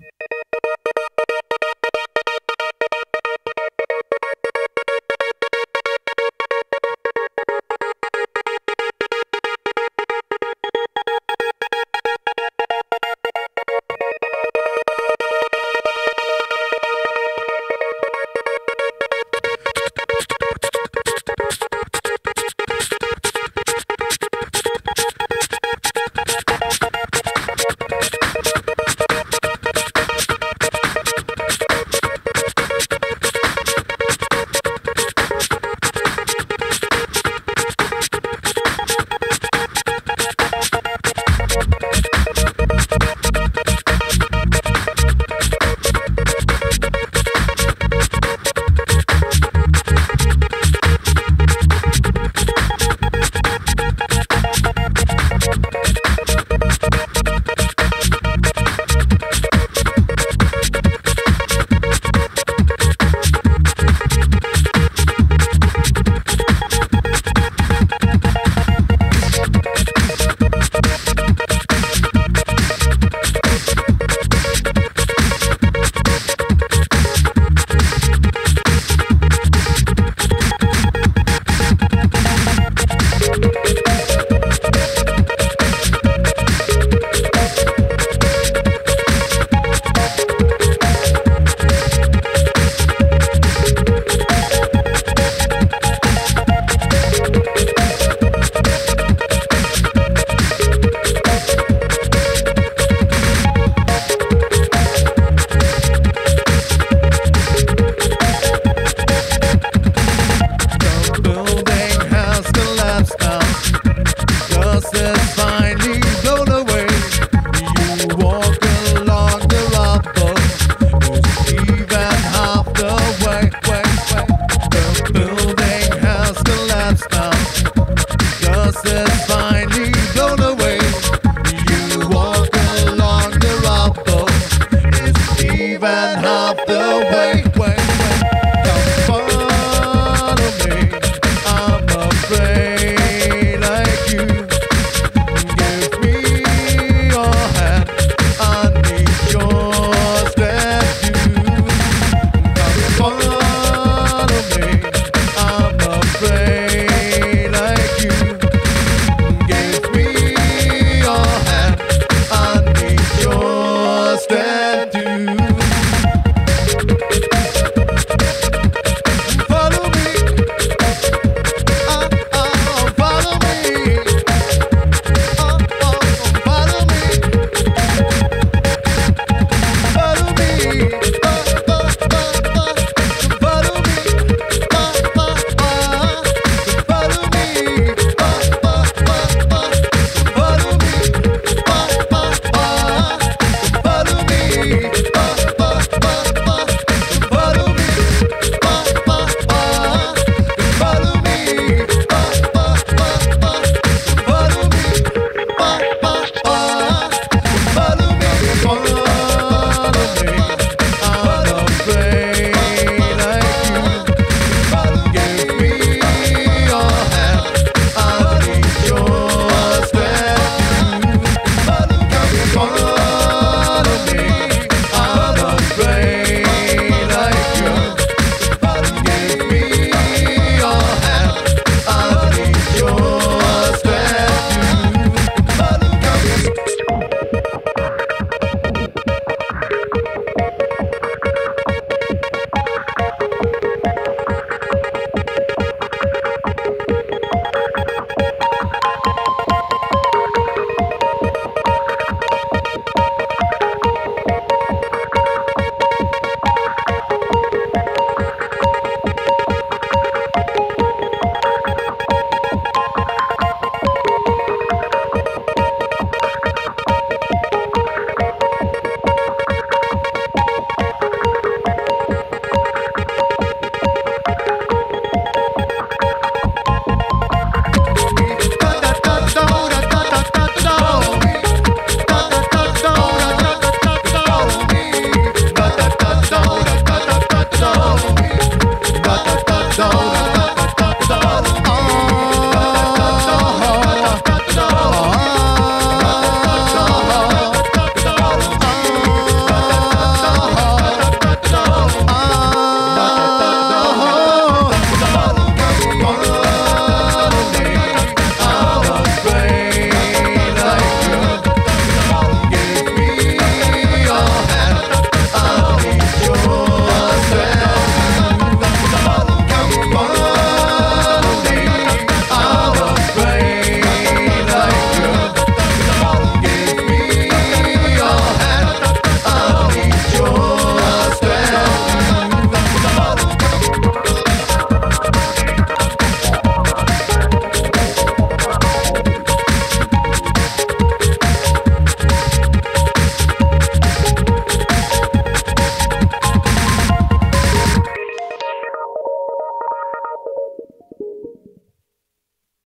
you